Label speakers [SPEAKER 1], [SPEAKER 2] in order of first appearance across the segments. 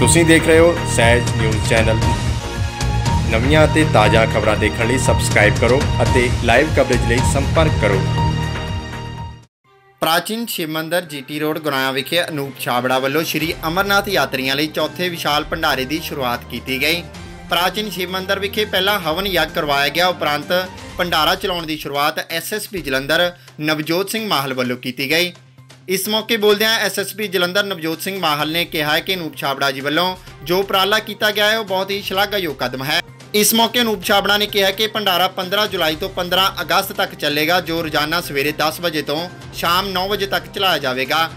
[SPEAKER 1] ਤੁਸੀਂ ਦੇਖ ਰਹੇ ਹੋ ਸਹਿਜ ਨਿਊਜ਼ ਚੈਨਲ। ਨਵੀਆਂ ਅਤੇ ਤਾਜ਼ਾ ਖਬਰਾਂ ਦੇਖਣ ਲਈ ਸਬਸਕ੍ਰਾਈਬ ਕਰੋ ਅਤੇ ਲਾਈਵ ਕਵਰੇਜ ਲਈ ਸੰਪਰਕ ਕਰੋ।
[SPEAKER 2] ਪ੍ਰਾਚੀਨ ਸ਼ਿਵ ਮੰਦਿਰ ਜੀਟੀ ਰੋਡ ਗੁਰਾਇਆ ਵਿਖੇ ਅਨੂਪ ਛਾਬੜਾ ਵੱਲੋਂ ਸ਼੍ਰੀ ਅਮਰਨਾਥ ਯਾਤਰੀਆਂ ਲਈ ਚੌਥੇ ਵਿਸ਼ਾਲ ਭੰਡਾਰੇ ਦੀ ਸ਼ੁਰੂਆਤ ਕੀਤੀ ਗਈ। ਪ੍ਰਾਚੀਨ ਸ਼ਿਵ ਮੰਦਰ ਵਿਖੇ ਪਹਿਲਾ ਹਵਨ ਯੱਗ ਕਰਵਾਇਆ ਗਿਆ, ਉਪਰੰਤ ਭੰਡਾਰਾ ਚਲਾਉਣ ਦੀ ਸ਼ੁਰੂਆਤ ਐਸਐਸਪੀ ਜਲੰਧਰ ਨਵਜੋਤ ਸਿੰਘ ਮਾਹਲ ਵੱਲੋਂ ਕੀਤੀ ਗਈ। ਇਸ ਮੌਕੇ ਬੋਲਦਿਆਂ ਐਸਐਸਪੀ ਜਲੰਧਰ ਨਵਜੋਤ ਸਿੰਘ ਮਾਹਲ ਨੇ ਕਿਹਾ ਹੈ ਕਿ ਅਨੂਪ ਛਾਬੜਾ ਜੀ ਵੱਲੋਂ ਜੋ ਉਪਰਾਲਾ ਕੀਤਾ ਗਿਆ ਹੈ, ਉਹ ਬਹੁਤ ਹੀ ਸ਼ਲਾਘਾਯੋਗ ਕਦਮ ਹੈ। ਇਸ ਮੌਕੇ ਅਨੂਪ ਛਾਬੜਾ ਨੇ ਕਿਹਾ ਕਿ ਭੰਡਾਰਾ 15 ਜੁਲਾਈ ਤੋਂ 15 ਅਗਸਤ ਤੱਕ ਚੱਲੇਗਾ, ਜੋ ਰੋਜ਼ਾਨਾ ਸਵੇਰੇ 10 ਵਜੇ ਤੋਂ ਸ਼ਾਮ 9 ਵਜੇ ਤੱਕ ਚਲਾਇਆ ਜਾਵੇਗਾ।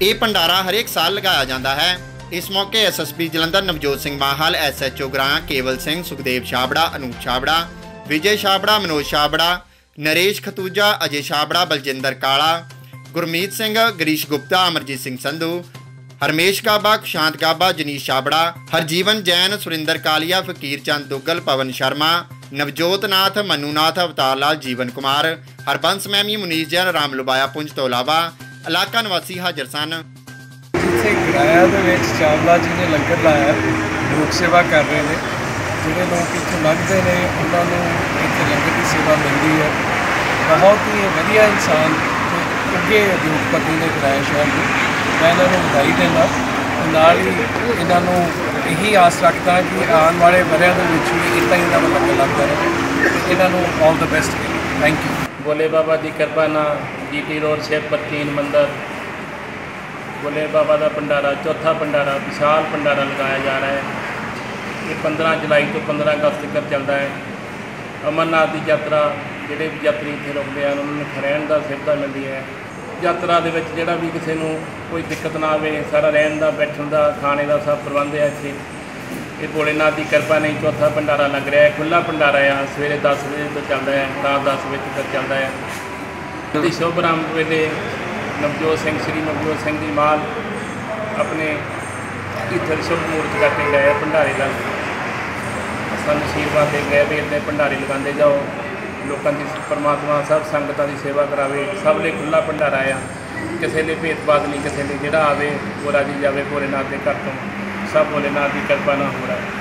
[SPEAKER 2] ਇਹ ਭੰਡਾਰਾ ਹਰੇਕ ਸਾਲ ਲਗਾਇਆ ਜਾਂਦਾ ਹੈ। ਇਸ ਮੌਕੇ ਐਸਐਸਪੀ ਜਲੰਧਰ ਨਵਜੋਤ ਸਿੰਘ ਮਾਹਲ ਐਸਐਚਓ ਗ੍ਰਾਂ ਕੇਵਲ ਸਿੰਘ, ਸੁਖਦੇਵ ਛਾਬੜਾ, ਅਨੂਪ ਛਾਬੜਾ, ਵਿਜੇ ਛਾਬੜਾ, ਮਨੋਜ ਛਾਬੜਾ, ਨਰੇਸ਼ ਖਤੂਜਾ, ਅਜੇ ਛਾਬੜਾ, ਬਲਜਿੰਦਰ ਕਾਲਾ ਗੁਰਮੀਤ ਸਿੰਘ, ਗਰੀਸ਼ ਗੁਪਤਾ, ਅਮਰਜੀਤ ਸਿੰਘ ਸੰਧੂ, ਹਰਮੇਸ਼ ਕਾਬਾ ਕੁਸ਼ਾਂਤ ਕਾਬਾ, ਜਨੀਸ਼ ਛਾਬੜਾ, ਹਰਜੀਵਨ ਜੈਨ, ਸੁਰਿੰਦਰ ਕਾਲੀਆ, ਫਕੀਰ ਚੰਦ ਦੁੱਗਲ, ਪਵਨ ਸ਼ਰਮਾ, ਨਵਜੋਤ ਨਾਥ ਮਨੂਨਾਥ ਅਵਤਾਰ ਲਾਲ, ਜੀਵਨ ਕੁਮਾਰ, ਹਰਬੰਸ ਮੈਮੀ ਮੁਨੀਸ਼ ਜੈਨ, ਰਾਮ ਲੁਬਾਇਆ, ਪੁੰਜ ਤੋਂ ਇਲਾਵਾ ਇਲਾਕਾ ਨਿਵਾਸੀ ਹਾਜ਼ਰ ਸਨ।
[SPEAKER 3] ਜਿੱਥੇ ਗਰਾਇਆ ਦੇ ਵਿੱਚ ਚਾਵਲਾ ਜੀ ਨੇ ਲੰਗਰ ਲਾਇਆ, ਲੋਕ ਸੇਵਾ ਕਰ ਰਹੇ ਨੇ। ਜਿਹੜੇ ਲੋਕ ਇੱਥੇ ਲੰਘਦੇ ਨੇ, ਉਹਨਾਂ ਨੂੰ ਇੱਥੇ ਲੰਗਰ ਦੀ ਸੇਵਾ ਮਿਲਦੀ ਹੈ। ਬਹੁਤ ਹੀ ਵਧੀਆ ਇਨਸਾਨ। ਅੱਗੇ ਉਦਯੋਗਪਤੀ ਨੇ ਕਰਾਇਆ ਸ਼ਹਿਰ ਨੂੰ। ਮੈਂ ਇਹਨਾਂ ਨੂੰ ਵਧਾਈ ਦਿੰਦਾ। ਨਾਲ ਹੀ ਇਹਨਾਂ ਨੂੰ ਇਹੀ ਆਸ ਰੱਖਦਾ ਕਿ ਆਉਣ ਵਾਲੇ ਵਰਿਆਂ ਦੇ ਵਿੱਚ ਵੀ ਇਦਾਂ ਹੀ ਇਹਨਾਂ ਨੂੰ ਲੱਗਦਾ ਹੈ ਇਹਨਾਂ ਨੂੰ all the best thank you
[SPEAKER 4] ਬੋਲੇ ਬਾਬਾ ਦੀ ਕਿਰਪਾ ਨਾਲ ਜੀਟੀ ਰੋਡ ਸ਼ੇਖਪਤੀਨ ਮੰਦਰ। ਬੋਲੇ ਬਾਬਾ ਦਾ ਭੰਡਾਰਾ, ਚੌਥਾ ਭੰਡਾਰਾ, ਵਿਸ਼ਾਲ ਭੰਡਾਰਾ ਲਗਾਇਆ ਜਾ ਰਿਹਾ ਹੈ। ਇਹ 15 ਜੁਲਾਈ ਤੋਂ 15 ਅਗਸਤ ਤੱਕ ਚੱਲਦਾ ਹੈ। ਅਮਰਨਾਥ ਦੀ ਯਾਤਰਾ ਜਿਹੜੇ ਵੀ ਯਾਤਰੀ ਇੱਥੇ ਰੁਕਦੇ ਹਨ, ਉਹਨਾਂ ਨੂੰ ਰਹਿਣ ਦਾ ਸੁਵਿਧਾ ਮਿਲਦੀ ਹੈ। ਯਾਤਰਾ ਦੇ ਵਿੱਚ ਜਿਹੜਾ ਵੀ ਕਿਸੇ ਨੂੰ ਕੋਈ ਦਿੱਕਤ ਨਾ ਆਵੇ, ਸਾਰਾ ਰਹਿਣ ਦਾ, ਬੈਠਣ ਦਾ, ਖਾਣੇ ਦਾ ਸਭ ਪ੍ਰਬੰਧ ਹੈ ਇੱਥੇ। ਇਹ ਭੋਲੇਨਾਥ ਦੀ ਕਿਰਪਾ ਨਹੀਂ ਚੌਥਾ ਭੰਡਾਰਾ ਲੱਗ ਰਿਹਾ ਹੈ ਖੁੱਲਾ ਭੰਡਾਰਾ ਆ ਸਵੇਰੇ 10 ਵਜੇ ਤੋਂ ਚੱਲਦਾ ਹੈ, ਰਾਤ 10 ਵਜੇ ਤੱਕ ਚੱਲਦਾ ਹੈ। ਤੇ ਸ਼ੁਭ ਰਾਮ ਵੇਲੇ ਨਵਜੋਤ ਸਿੰਘ, ਸ੍ਰੀ ਨਵਜੋਤ ਸਿੰਘ ਦੀ ਮਾਲ ਆਪਣੇ ਇੱਥੇ ਸ਼ੁਭ ਮੂਰਤ ਕਰਕੇ ਗਏ ਆ ਭੰਡਾਰੇ ਦਾ। ਸਾਨੂੰ ਆਸ਼ੀਰਵਾਦ ਦੇ ਗਏ ਵੀ ਇੱਥੇ ਭੰਡਾਰੇ ਲਗਾਉਂਦੇ ਜਾਓ। ਲੋਕਾਂ ਦੀ ਪਰਮਾਤਮਾ ਸਭ ਸੰਗਤਾਂ ਦੀ ਸੇਵਾ ਕਰਾਵੇ, ਸਭ ਲਈ ਖੁੱਲਾ ਭੰਡਾਰਾ ਆ। ਕਿਸੇ ਲਈ ਭੇਦਭਾਵ ਨਹੀਂ, ਕਿਸੇ ਲਈ ਜਿਹੜਾ ਆਵੇ ਉਹ ਰਾਜੀ ਜਾਵੇ ਭੋਲੇਨਾਥ ਦੇ ਘਰ ਤੋਂ, ਸਭ ਭੋਲੇਨਾਥ ਦੀ ਕਿਰਪਾ ਨਾਲ ਹੋ ਰਿਹਾ